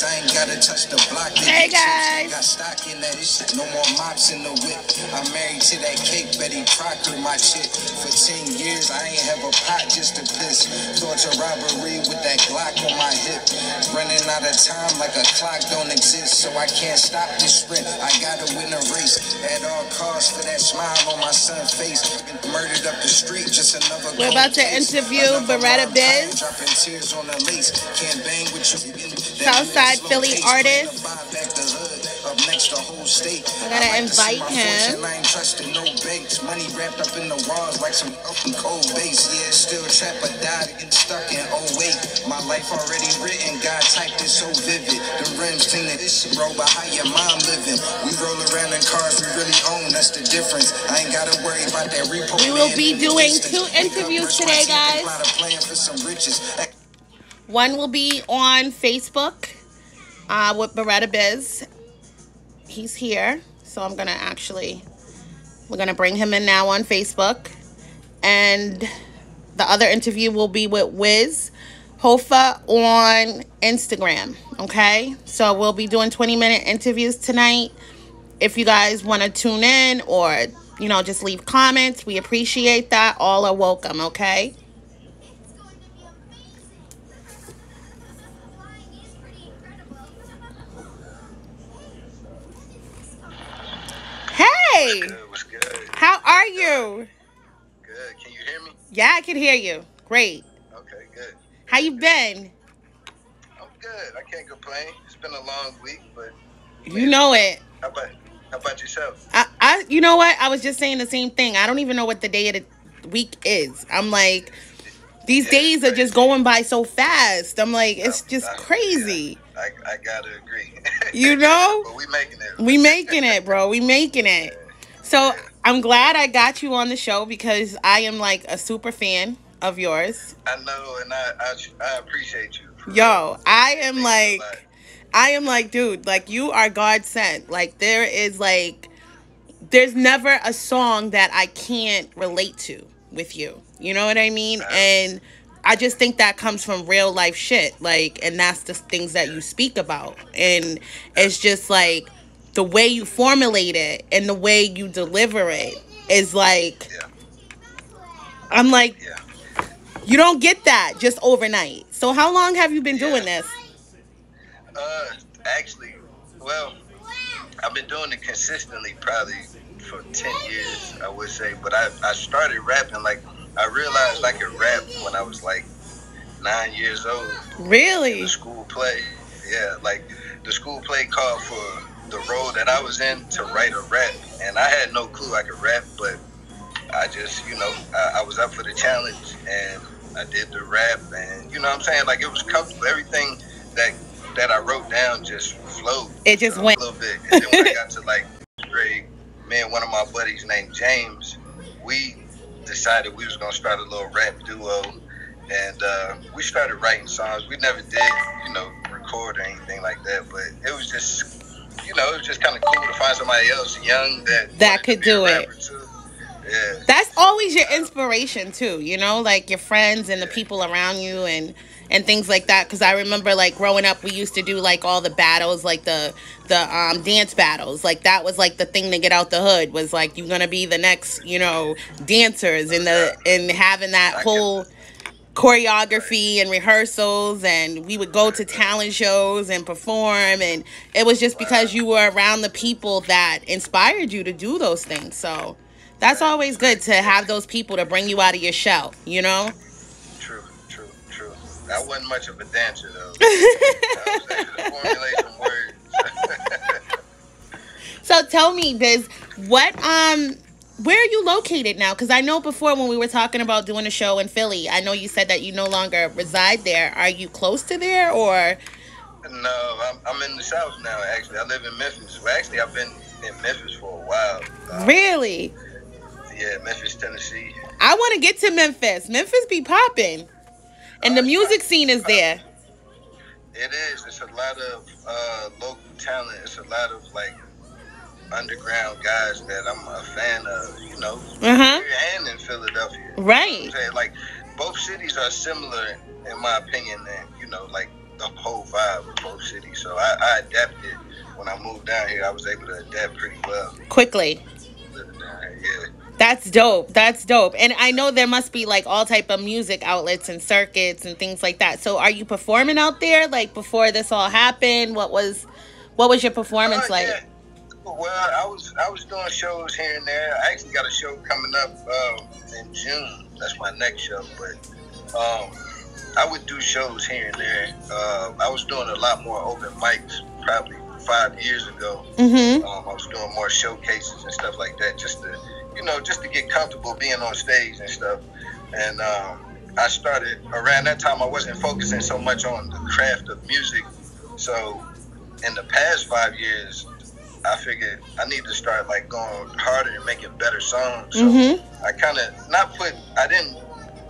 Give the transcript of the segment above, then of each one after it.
cause I ain't gotta touch the block. Hey guys. Got stock in that shit. No more mops in the whip. I'm married to that cake, Betty Crocker, my chick. For 10 years, I ain't have a pot just to piss. Thoughts of robbery with that Glock on my hip. Running out of time like a clock don't exist. So I can't stop this sprint. I gotta win a race. At all costs for that smile on my son's face. Murdered up the street, just another. We're about to interview Beretta Biz. Dropping tears on the lace. Can't bang with you. Southside Philly artist. Up next, the whole state. I gotta invite him. I ain't trusting no banks. Money wrapped up in the walls like some fucking cold base. Yeah, still trap or die to get stuck in. Oh wait, my life already written. God typed it so vivid. The rims clean this bro. But how your mom living? We roll around in cars we really own. That's the difference. I ain't gotta worry about that repo. We will be doing two interviews today, and guys. plot a plan for some riches. One will be on Facebook uh, with Beretta Biz. He's here, so I'm gonna actually we're gonna bring him in now on Facebook, and the other interview will be with Wiz Hofa on Instagram. Okay, so we'll be doing 20 minute interviews tonight. If you guys want to tune in or you know just leave comments, we appreciate that. All are welcome. Okay. Hey, Good, what's good? how are you? Good. Can you hear me? Yeah, I can hear you. Great. Okay, good. How you been? I'm good. I can't complain. It's been a long week, but You know it. how about how about yourself? I, I, you know what? I was just saying the same thing. I don't even know what the day of the week is. I'm like, these Yeah, days are just going by so fast. I'm like, it's just crazy. I, I gotta agree. You know? but we making it. We making it, bro. We making it. So I'm glad I got you on the show because I am like a super fan of yours. I know, and I I, I appreciate you. Yo. I am like. I am like, dude, like you are God sent. Like there is like, there's never a song that I can't relate to with you. You know what I mean? And I just think that comes from real life shit. Like, and that's the things that you speak about. And it's just like the way you formulate it and the way you deliver it is like, Yeah, I'm like, yeah. you don't get that just overnight. So how long have you been doing this? Uh, actually, well, I've been doing it consistently probably for ten years, I would say. But I I started rapping like I realized I could rap when I was like nine years old. Really? the school play. Yeah, like the school play called for the role that I was in to write a rap, and I had no clue I could rap, but I just, you know, I, I was up for the challenge, and I did the rap, and you know what I'm saying? Like it was comfortable. Everything that that I wrote down just flowed. It just you know, went. a little bit, and then when I got to like grade, me and one of my buddies named James, we decided we was gonna start a little rap duo and uh, we started writing songs. We never did, you know, record or anything like that, but it was just, you know, it was just kind of cool to find somebody else young that That could do it. too. Yeah, That's always your inspiration too, you know, like your friends and the people around you and and things like that. Because I remember like growing up, we used to do like all the battles, like the the um, dance battles. Like that was like the thing to get out the hood was like you're gonna be the next, you know, dancers in the and having that whole choreography and rehearsals. And we would go to talent shows and perform. And it was just because you were around the people that inspired you to do those things. So that's always good to have those people to bring you out of your shell you know true, true, true. I wasn't much of a dancer though. I was able to formulate some words. so tell me biz what um where are you located now because i know before when we were talking about doing a show in philly i know you said that you no longer reside there are you close to there or no, I'm, I'm in the South now. Actually, I live in Memphis. Well, actually, I've been in Memphis for a while. Uh, really Yeah, Memphis, Tennessee. I want to get to Memphis. Memphis be popping, and the music scene is there. It is. It's a lot of uh, local talent. It's a lot of like underground guys that I'm a fan of. You know, Uh huh. and in Philadelphia. Right. I'm saying like both cities are similar in my opinion. And you know, like the whole vibe of both cities. So I, I adapted when I moved down here. I was able to adapt pretty well. Quickly. Living down here, yeah. That's dope. That's dope. And I know there must be like all type of music outlets and circuits and things like that. So are you performing out there like before this all happened? What was what was your performance Uh, like? yeah. Well, I was I was doing shows here and there. I actually got a show coming up um, in June. That's my next show. But um, I would do shows here and there. Uh, I was doing a lot more open mics probably five years ago. Mhm. Um, I was doing more showcases and stuff like that, just to you know, just to get comfortable being on stage and stuff. And um, I started around that time. I wasn't focusing so much on the craft of music. So in the past five years, I figured I need to start like going harder and making better songs. So Mhm. I kind of not put. I didn't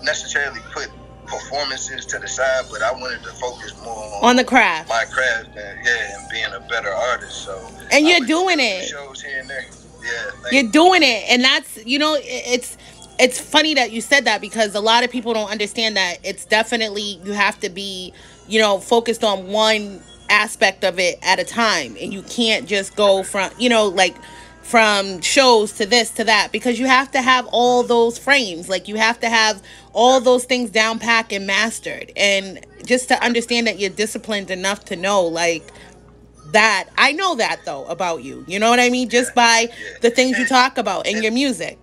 necessarily put performances to the side, but I wanted to focus more On the craft. my craft and yeah, and being a better artist. So And I you're doing do it. Shows here and there. Yeah, You're doing it, and that's you know it's it's funny that you said that because a lot of people don't understand that it's definitely you have to be you know focused on one aspect of it at a time, and you can't just go from you know like from shows to this to that because you have to have all those frames like you have to have all those things down packed and mastered and just to understand that you're disciplined enough to know like that I know that though about you. You know what I mean? Just by yeah. the things you talk about in and- your music.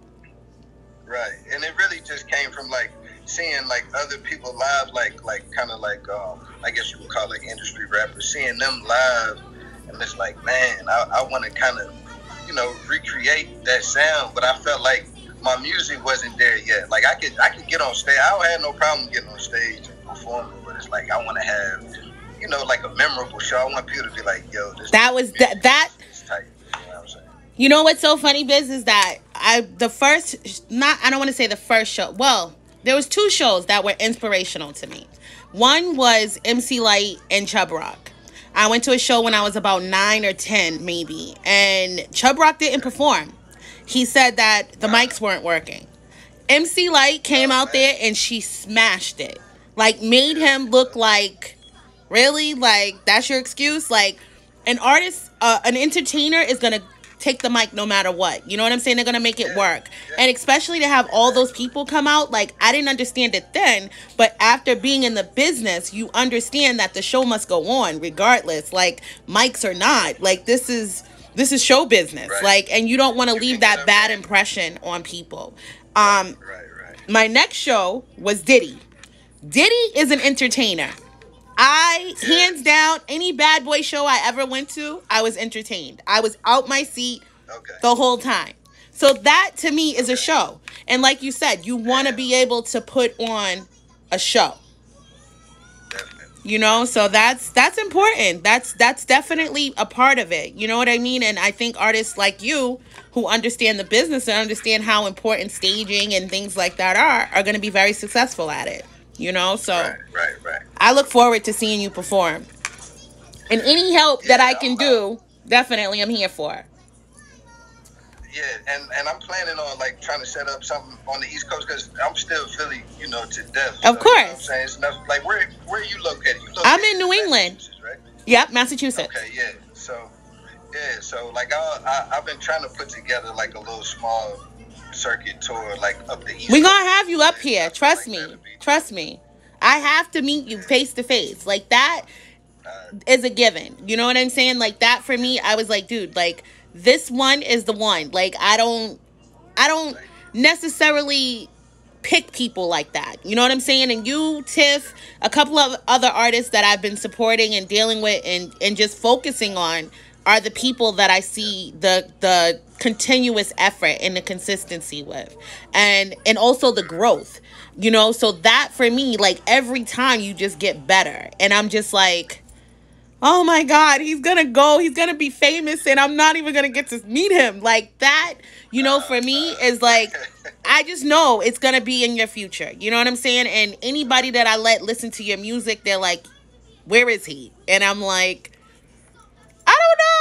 Right, and it really just came from like seeing like other people live, like like kind of like um, I guess you would call like industry rappers, seeing them live, and it's like man, I, I want to kind of you know recreate that sound, but I felt like my music wasn't there yet. Like I could I could get on stage, I don't have no problem getting on stage and performing, but it's like I want to have you know like a memorable show. I want people to be like, yo, this That was that that tight. You know what I'm saying? you know what's so funny, Biz, is that I the first not I don't want to say the first show. Well, there was two shows that were inspirational to me. One was MC Lyte and Chubb Rock. I went to a show when I was about nine or ten, maybe, and Chubb Rock didn't perform. He said that the mics weren't working. MC Lyte came oh, out there and she smashed it. Like made him look like really like that's your excuse like an artist uh, an entertainer is going to take the mic no matter what. You know what I'm saying? They're going to make it work. And especially to have all those people come out like I didn't understand it then, but after being in the business, you understand that the show must go on regardless like mics or not. Like this is this is show business. Right. Like and you don't want to You leave that bad there. impression on people. Um Right, right. my next show was Diddy. Diddy is an entertainer. I hands down any bad boy show I ever went to, I was entertained. I was out my seat Okay. the whole time. So that to me is a show. And like you said, you want to be able to put on a show. Definitely. You know, so that's that's important. That's that's definitely a part of it. You know what I mean? And I think artists like you who understand the business and understand how important staging and things like that are are going to be very successful at it. You know, so Right, right, right. I look forward to seeing you perform. And any help that I can I'm- do, definitely I'm here for. Yeah, and, and I'm planning on like trying to set up something on the East Coast because I'm still Philly, you know, to death. Of So, you know what course. I'm saying it's enough. Like where where are you located? You located I'm in New England. Right? Yep, Massachusetts. Okay, yeah. So yeah, so like I, I I've been trying to put together like a little small circuit tour, like up the East. We're gonna have you up here. Trust like me. Trust me. I have to meet you face to face. Like that Uh, is a given. You know what I'm saying? Like that for me, I was like, dude, like this one is the one. Like I don't I don't necessarily pick people like that. You know what I'm saying? And you, Tiff, a couple of other artists that I've been supporting and dealing with and and just focusing on are the people that I see the the continuous effort and the consistency with. And and also the growth. You know, so that for me like every time you just get better. And I'm just like oh my god he's gonna go he's gonna be famous and i'm not even gonna get to meet him like that you know for me is like i just know it's gonna be in your future you know what i'm saying and anybody that i let listen to your music they're like where is he and i'm like i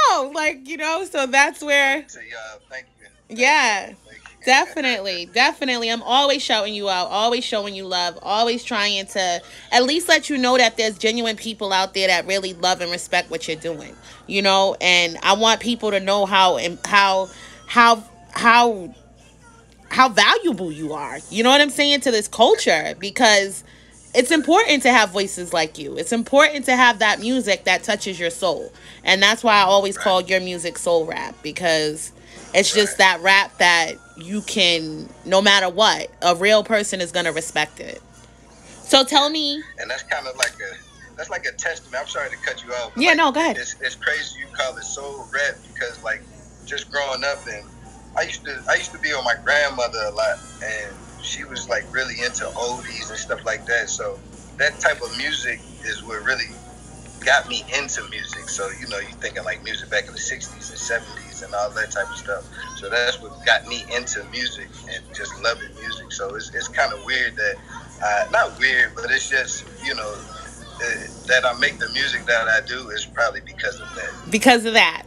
don't know like you know so that's where uh, thank you. yeah Thank you. definitely, definitely. I'm always shouting you out, always showing you love, always trying to at least let you know that there's genuine people out there that really love and respect what you're doing. You know, and I want people to know how and how how how how valuable you are. You know what I'm saying to this culture because it's important to have voices like you. It's important to have that music that touches your soul. And that's why I always call your music soul rap because it's just that rap that you can no matter what, a real person is going to respect it. So tell me And that's kind of like a that's like a testament. I'm sorry to cut you off. Yeah, like, no, go ahead. It's, it's crazy you call it soul rap because like just growing up and I used to I used to be with my grandmother a lot and she was like really into oldies and stuff like that. So that type of music is what really got me into music. So you know, you're thinking like music back in the '60s and '70s and all that type of stuff. So that's what got me into music and just loving music. So it's, it's kind of weird that, uh, not weird, but it's just you know uh, that I make the music that I do is probably because of that. because of that.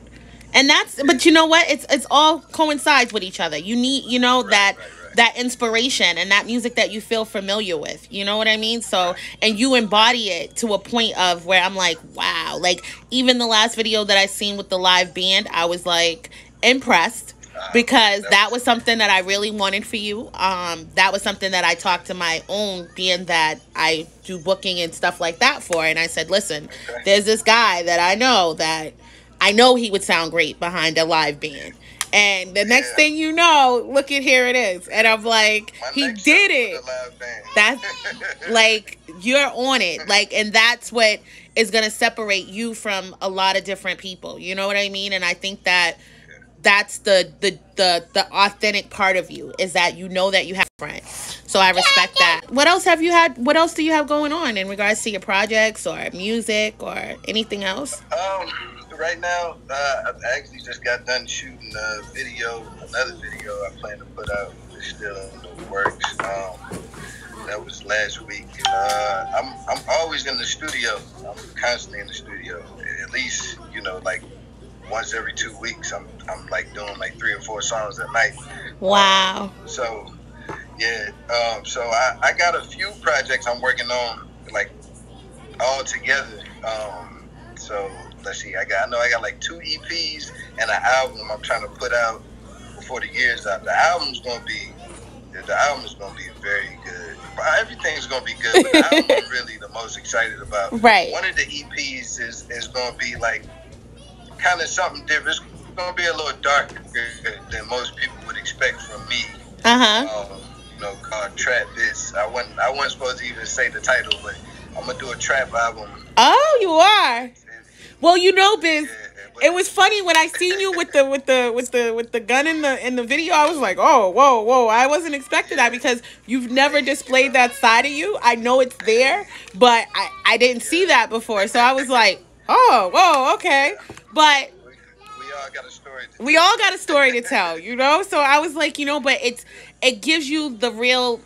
And that's but you know what? It's it's all coincides with each other. You need you know that right, right. That inspiration and that music that you feel familiar with. You know what I mean? So and you embody it to a point of where I'm like, wow. Like even the last video that I seen with the live band, I was like impressed because that was something that I really wanted for you. Um, that was something that I talked to my own being that I do booking and stuff like that for, and I said, listen, there's this guy that I know that I know he would sound great behind a live band. And the next Yeah. thing you know, look at here it is, and I'm like, My he did it with the live band. That's- like you're on it. Like and that's what is going to separate you from a lot of different people. You know what i mean? And i think that that's the the the the authentic part of you is that you know that you have friends so i respect that. What else have you had what else do you have going on in regards to your projects or music or anything else? Um, right now, uh, I actually just got done shooting a video, another video I plan to put out. It's still in the works. Um, that was last week. Uh, I'm I'm always in the studio. I'm constantly in the studio. At least you know, like once every two weeks, I'm I'm like doing like three or four songs at night. wow So, yeah. Um, so I, I got a few projects I'm working on, like all together. Um, so let's see. I got. I know I got like two EPs and an album I'm trying to put out before the year's out. The album's gonna be. The the album is gonna be very good. Everything's gonna be good. But the album I'm really the most excited about. Right. One of the EPs is is gonna be like kind of something different. It's gonna be a little darker than most people would expect from me uh-huh um, you know, called Trap Bits. I wasn't I wasn't supposed to even say the title, but I'm gonna do a trap album. oh you are well you know biz Yeah, it was funny when I seen you with the with the with the with the gun in the in the video. I was like, oh, whoa, whoa! I wasn't expecting that because you've never displayed that side of you. I know it's there, but I I didn't see that before. So I was like, oh, whoa, okay. But we, we all got a story. To we all got a story to tell, you know. So I was like, you know, but it's it gives you the real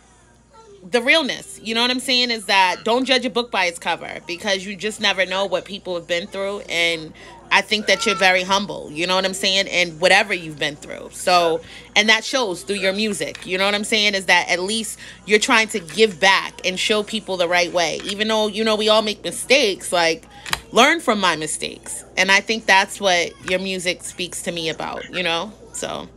the realness. You know what I'm saying? Is that don't judge a book by its cover because you just never know what people have been through and I think that you're very humble, you know what I'm saying? And whatever you've been through. So, and that shows through your music. You know what I'm saying? Is that at least you're trying to give back and show people the right way. Even though, you know, we all make mistakes, like learn from my mistakes. And I think that's what your music speaks to me about, you know? So.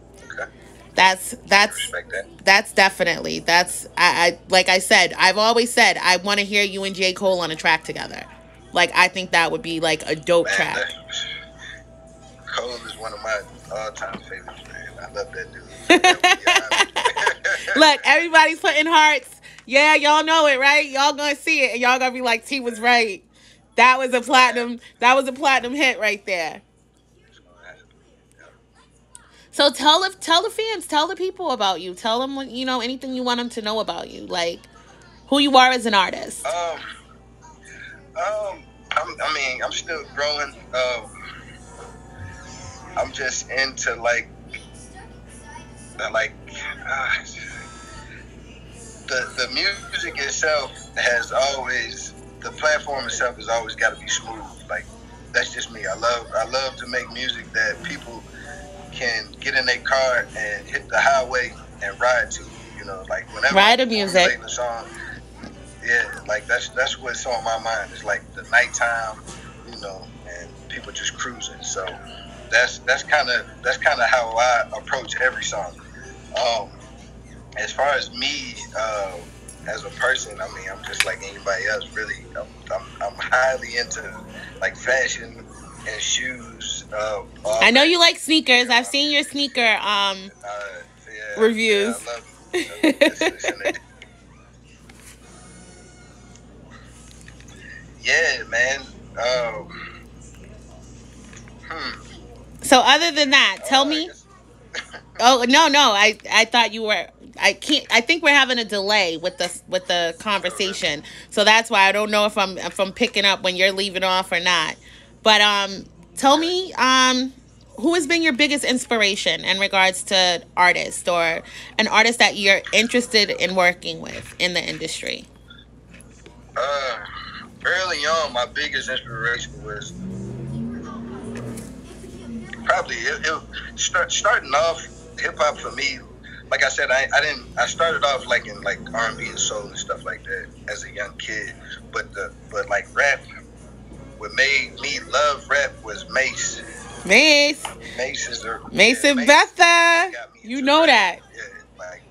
That's that's that. that's definitely that's I, I like I said I've always said I want to hear you and J Cole on a track together. Like I think that would be like a dope Man, track. that- Cole is one of my all-time favorites, man. I love that dude. Look, everybody's putting hearts. Yeah, y'all know it, right? Y'all gonna see it, and y'all gonna be like, "T was right." That was a platinum. That was a platinum hit right there. So tell if tell the fans, tell the people about you. Tell them what you know, anything you want them to know about you, like who you are as an artist. Um, um, I'm, I mean, I'm still growing. Um, I'm just into like, like, uh, the the music itself has always the platform itself has always got to be smooth. Like, that's just me. I love I love to make music that people can get in their car and hit the highway and ride to. You know, like whenever Ride I'm music. playing the song, yeah, like that's that's what's on my mind. It's like the nighttime, you know, and people just cruising. So that's that's kind of that's kind of how I approach every song. Um, as far as me uh, as a person, I mean, I'm just like anybody else. Really, I'm, I'm, I'm highly into like fashion and shoes. Uh, I know you like sneakers. I've seen your sneaker. Um, Uh, yeah, Reviews. Yeah, I love it. It's- it's yeah, man. Um, hmm. so other than that, tell Oh, me. Oh no, no. I I thought you were. I can't. I think we're having a delay with the with the conversation, so that's why I don't know if I'm if I'm picking up when you're leaving off or not. But um, tell me um, who has been your biggest inspiration in regards to artists or an artist that you're interested in working with in the industry. Uh, early on, my biggest inspiration was probably it, it start, starting off hip hop for me. Like I said, I, I didn't. I started off like in like R and B and soul and stuff like that as a young kid. But the but like rap, what made me love rap was Mase. Mase, Mase is Mason yeah, Betha, got me you know rap. that. Yeah, like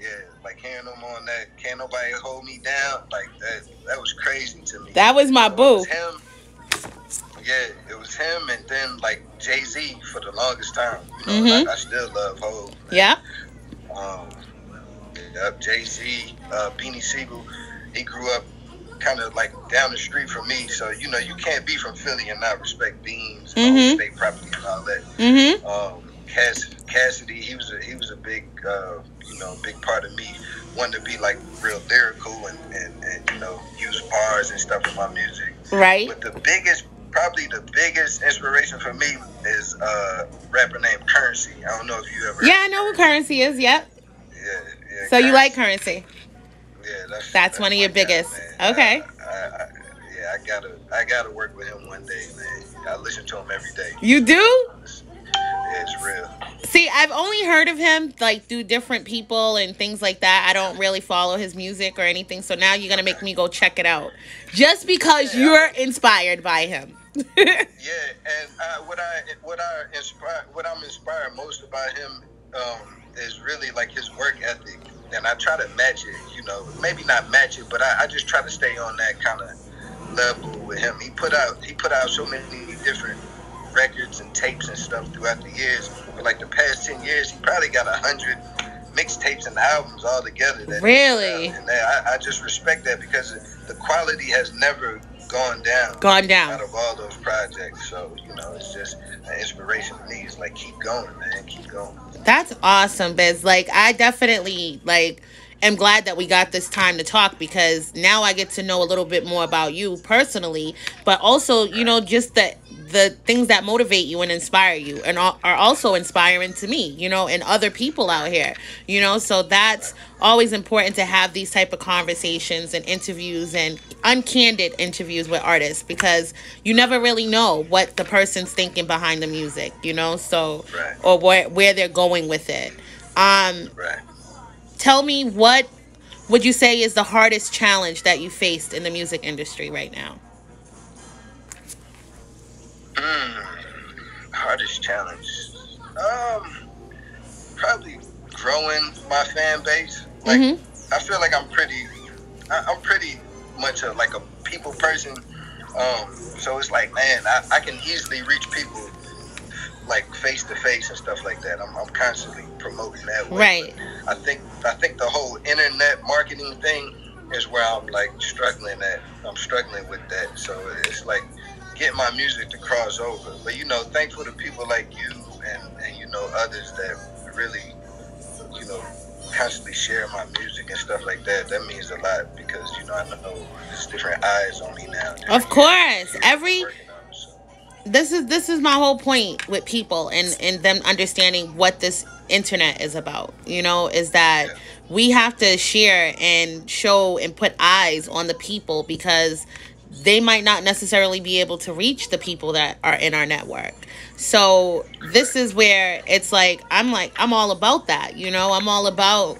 yeah, like hearing them on that. Can't nobody hold me down. Like that. That was crazy to me. That was my So it boo. was him. Yeah, it was him, and then like Jay Z for the longest time. You know, Mhm. I, I still love Hov. Yeah. Um, Jay Z, uh, Beanie Sigel. He grew up kind of like down the street from me, so you know you can't be from Philly and not respect Beans, Mhm. state property, and all that. Mm-hmm. Um, Cass, Cassidy, he was a, he was a big uh, you know big part of me Wanted to be like real lyrical and, and, and you know use bars and stuff in my music. Right. But the biggest, probably the biggest inspiration for me is uh, a rapper named Currency. I don't know if you ever. Yeah, I know who currency is. Yep. Yeah, yeah. So you like Currency. Yeah, that's That's one of your biggest. man. Okay. I, I, I, yeah, I gotta, I gotta work with him one day, man. I listen to him every day. You do? Yeah, it's real. See, I've only heard of him like through different people and things like that. I don't really follow his music or anything. So now you're gonna make me go check it out, just because Yeah. you're inspired by him. Yeah, and uh, what I what I inspire what I'm inspired most about him um, is really like his work ethic, and I try to match it. You know, maybe not match it, but I, I just try to stay on that kind of level with him. He put out he put out so many different records and tapes and stuff throughout the years. For like the past ten years, he probably got a hundred mixtapes and albums all together. That Really? and that, I, I just respect that because the quality has never gone down Gone down. out of all those projects. So, you know, it's just an inspiration to me. It's like, keep going, man. Keep going. That's awesome, Biz. Like I definitely like am glad that we got this time to talk because now I get to know a little bit more about you personally, but also, you know, just the the things that motivate you and inspire you and are also inspiring to me, you know, and other people out here, you know, so that's always important to have these type of conversations and interviews and uncandid interviews with artists because you never really know what the person's thinking behind the music, you know, so Right. or where where they're going with it. Um, Right. tell me what would you say is the hardest challenge that you faced in the music industry right now? Mm, hardest challenge. Um, probably growing my fan base. Like, Mhm. I feel like I'm pretty, I, I'm pretty much a, like a people person. Um, so it's like, man, I, I can easily reach people like face to face and stuff like that. I'm, I'm constantly promoting that way. Right. I think I think the whole internet marketing thing is where I'm like struggling at. I'm struggling with that. So it's like getting my music to cross over. But you know, thankful to people like you and, and you know others that really you know constantly share my music and stuff like that. That means a lot because you know I know there's different eyes on me now. Of course, every it, so. this is this is my whole point with people and and them understanding what this internet is about you know is that we have to share and show and put eyes on the people because they might not necessarily be able to reach the people that are in our network. So this is where it's like I'm like I'm all about that, you know? I'm all about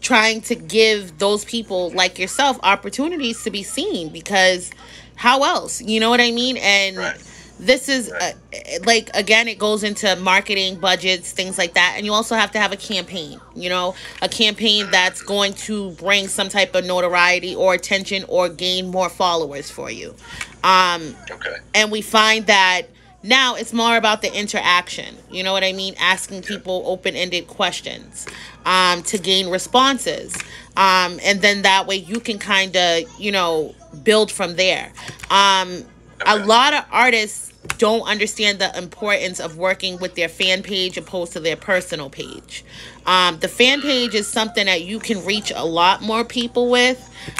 trying to give those people like yourself opportunities to be seen because how else? You know what I mean? And Right. This is uh, like again it goes into marketing budgets things like that. And you also have to have a campaign you know a campaign that's going to bring some type of notoriety or attention or gain more followers for you. Um Okay. and we find that now it's more about the interaction you know what i mean? Asking people open-ended questions um, to gain responses. Um, and then that way you can kind of you know build from there. Um, a lot of artists don't understand the importance of working with their fan page opposed to their personal page um, the fan page is something that you can reach a lot more people with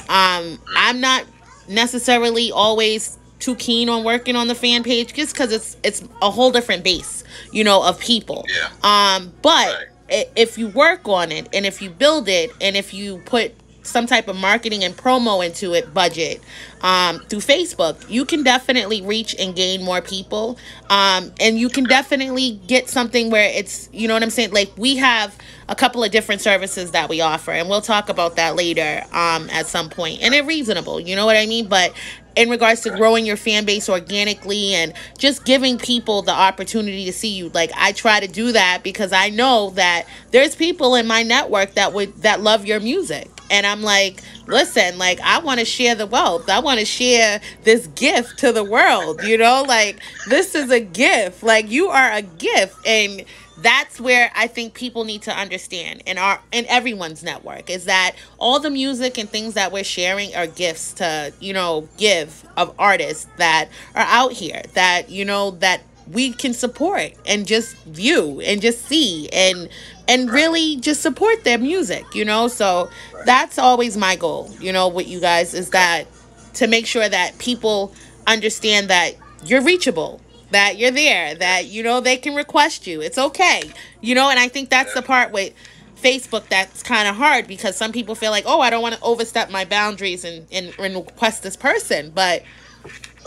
um, i'm not necessarily always too keen on working on the fan page just because it's it's a whole different base you know of people Yeah. um but Right. if you work on it and if you build it and if you put some type of marketing and promo into it budget um, through facebook. You can definitely reach and gain more people. Um, and you can definitely get something where it's you know what i'm saying? Like we have a couple of different services that we offer and we'll talk about that later um, at some point. and they're reasonable you know what i mean? But in regards to growing your fan base organically and just giving people the opportunity to see you. Like i try to do that because i know that there's people in my network that would that love your music. And i'm like listen like i want to share the wealth. I want to share this gift to the world you know? Like this is a gift. Like you are a gift. And that's where I think people need to understand in our in everyone's network is that all the music and things that we're sharing are gifts to, you know, give of artists that are out here that, you know, that we can support and just view and just see and and really just support their music, you know? So that's always my goal, you know, with you guys is that to make sure that people understand that you're reachable that you're there that you know they can request you it's okay you know and i think that's the part with facebook that's kind of hard because some people feel like oh i don't want to overstep my boundaries and, and, and request this person but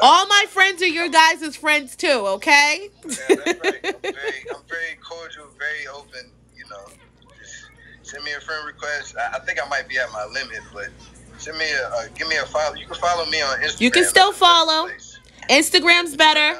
all my friends are your guys' friends too okay Yeah, that's right. I'm very, I'm very cordial, very open. You know, just send me a friend request. I, I think I might be at my limit, but send me a, uh, give me a follow. You can follow me on Instagram. You can still That's the best follow. place. Instagram's better.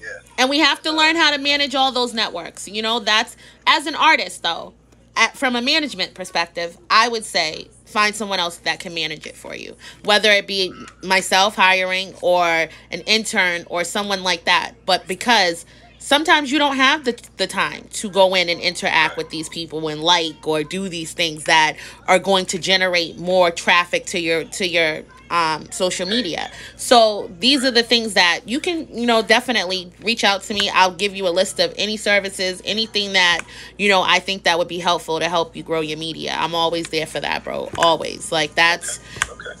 Yeah. and we have to learn how to manage all those networks you know? That's as an artist though at, from a management perspective i would say find someone else that can manage it for you. Whether it be myself hiring or an intern or someone like that. But because sometimes you don't have the, the time to go in and interact with these people and like or do these things that are going to generate more traffic to your to your um, social media. So these are the things that you can, you know, definitely reach out to me. I'll give you a list of any services, anything that, you know, I think that would be helpful to help you grow your media. I'm always there for that, bro. Always. Like that's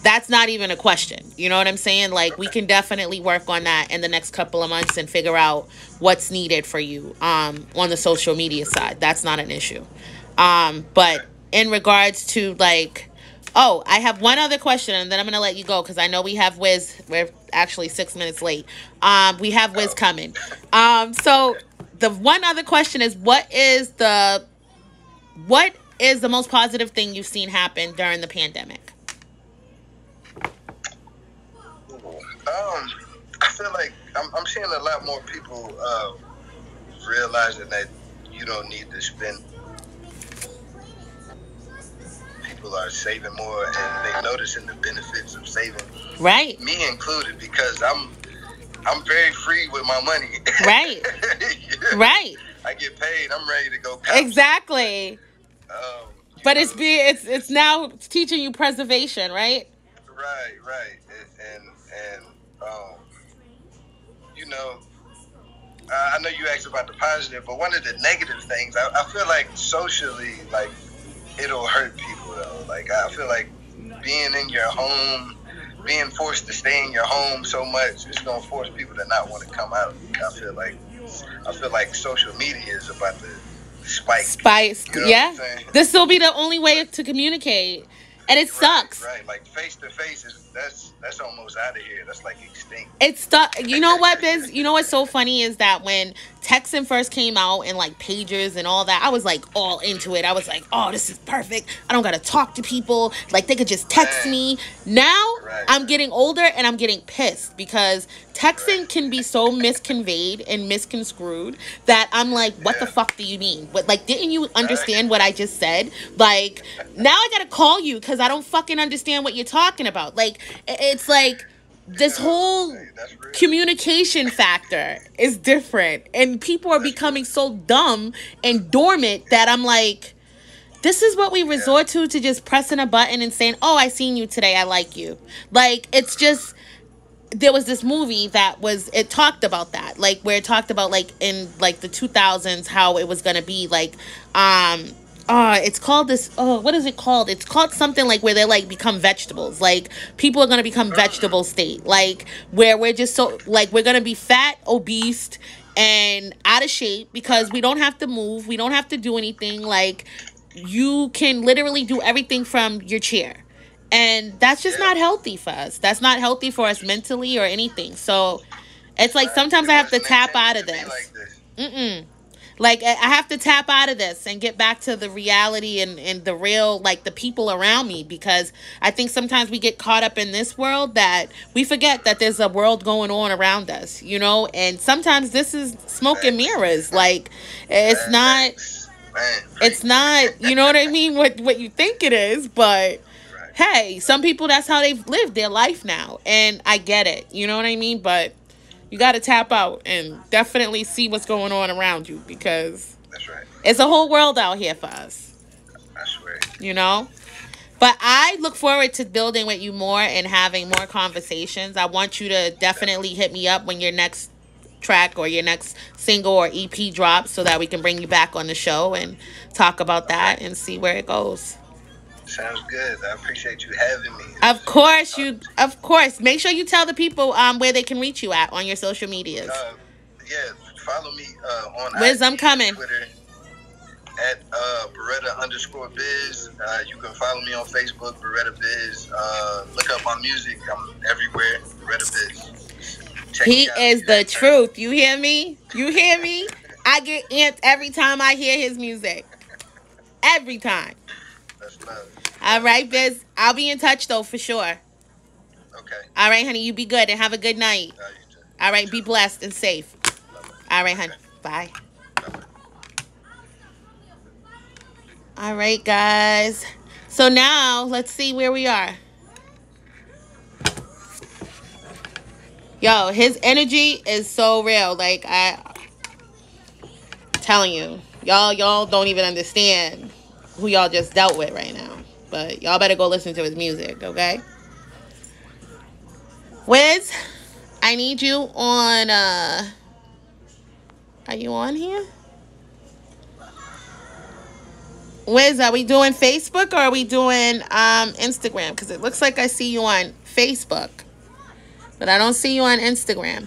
that's not even a question. You know what I'm saying? Like we can definitely work on that in the next couple of months and figure out what's needed for you um on the social media side. That's not an issue. Um but in regards to like oh, I have one other question and then I'm going to let you go cuz I know we have Wiz we're actually 6 minutes late. Um we have Wiz coming. Um so the one other question is what is the what is the most positive thing you've seen happen during the pandemic? Um, I feel like I'm, I'm seeing a lot more people uh, realizing that you don't need to spend. People are saving more, and they're noticing the benefits of saving. Right. Me included, because I'm I'm very free with my money. Right. Yeah. Right. I get paid. I'm ready to go. pounce. Exactly. Um, But it's be it's it's now it's teaching you preservation, right? Right, right, and and, um, you know, I I know you asked about the positive, but one of the negative things, I, I feel like socially, like it'll hurt people though. Like I feel like being in your home, being forced to stay in your home so much, it's gonna force people to not want to come out. I feel like I feel like social media is about to spike. Spice. You know yeah. This will be the only way to communicate. And it sucks. Right, right. like face to face is that's that's almost out of here. That's like extinct. It's stuck. You know what, Biz? You know what's so funny is that when texting first came out and like pagers and all that, I was like all into it. I was like, oh, this is perfect. I don't gotta talk to people. Like they could just text me. Now Right. I'm getting older and I'm getting pissed because texting can be so misconveyed and misconstrued that I'm like, what the fuck do you mean? What like didn't you understand what I just said? Like now I gotta call you because I don't fucking understand what you're talking about. Like it's like this Yeah, whole hey, communication factor is different and people are becoming so dumb and dormant that i'm like this is what we resort to to just pressing a button and saying oh i seen you today. I like you. Like it's just there was this movie that was it talked about that like where it talked about like in like the 2000s how it was gonna be like um uh it's called this oh what is it called? It's called something like where they like become vegetables. Like people are gonna become vegetable state. Like where we're just so like we're gonna be fat obese and out of shape because we don't have to move. We don't have to do anything. Like you can literally do everything from your chair and that's just Yeah. not healthy for us that's not healthy for us mentally or anything so it's like sometimes i have to tap out of this like this. Mm-mm. Like I have to tap out of this and get back to the reality and, and the real like the people around me because I think sometimes we get caught up in this world that we forget that there's a world going on around us, you know, and sometimes this is smoke and mirrors. Like it's not. Man, it's not you know what I mean, what what you think it is, but Right. hey, some people that's how they've lived their life now. And I get it. You know what I mean? But you got to tap out and definitely see what's going on around you because That's right. it's a whole world out here for us, I swear. you know? But I look forward to building with you more and having more conversations. I want you to definitely hit me up when your next track or your next single or EP drops so that we can bring you back on the show and talk about that and see where it goes. Sounds good. I appreciate you having me. Of course, you. Of course, make sure you tell the people um where they can reach you at on your social medias. Uh, yeah, follow me uh, on Wiz, I'm coming. Twitter at uh, Beretta underscore Biz. Uh, you can follow me on Facebook, Beretta Biz. Uh, look up my music. I'm everywhere, Beretta Biz. Check He is the truth. You hear me? You hear me? I get amped every time I hear his music. Every time. All right, Biz. I'll be in touch though for sure. Okay. All right, honey. You be good and have a good night. All right, be blessed and safe. All right, honey. Bye. All right, guys. So now let's see where we are. Yo, his energy is so real. Like I telling you, y'all y'all don't even understand who y'all just dealt with right now. But y'all better go listen to his music, okay? Wiz, I need you on uh Are you on here? Wiz, are we doing Facebook or are we doing um Instagram? Because it looks like I see you on Facebook. But I don't see you on Instagram.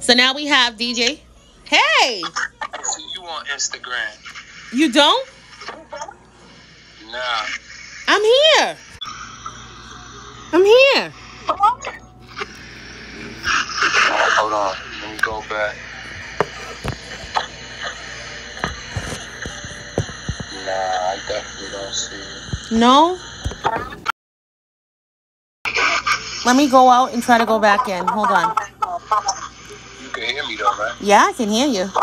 So now we have DJ. Hey, I see you on Instagram. you don't? Nah. I'm here. I'm here. Hold on. Let me go back. Nah, I definitely don't see it. No? Let me go out and try to go back in. Hold on. You can hear me though, right? Yeah, I can hear you.